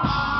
Ah!